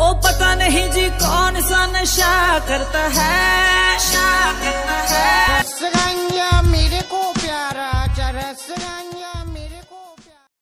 ओ पता नहीं जी कौन सा नशा करता है रस मेरे को प्यारा चरस